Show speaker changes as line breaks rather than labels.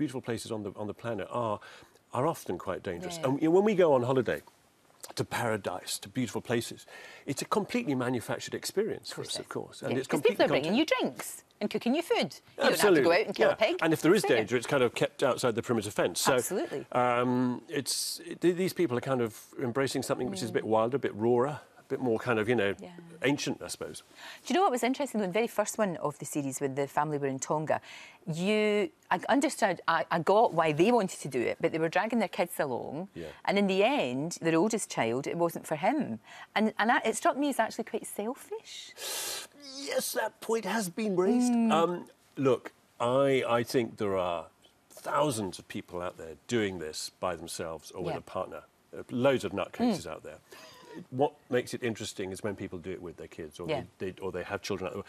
beautiful places on the on the planet are are often quite dangerous.
Yeah.
And you know, when we go on holiday to paradise, to beautiful places, it's a completely manufactured experience for us, of course. And
Yeah,
it's
'cause people are bringing you drinks and cooking you food. You
Absolutely.
don't have to go out and kill
yeah.
a pig.
And if there is danger, it's kind of kept outside the perimeter fence. So,
Absolutely.
Um, it's it, these people are kind of embracing something which is a bit wilder, a bit rawer, bit more kind of you know
Yeah.
ancient, I suppose.
Do you know what was interesting? The very first one of the series, when the family were in Tonga, you, I understood, I, I got why they wanted to do it, but they were dragging their kids along,
Yeah.
and in the end, their oldest child, it wasn't for him, and and that, it struck me as actually quite selfish.
Yes, that point has been raised.
Hmm.
Um, look, I, I think there are thousands of people out there doing this by themselves or with a partner. Loads of nutcases out there. What makes it interesting is when people do it with their kids or,
Yeah.
they, they, or they have children.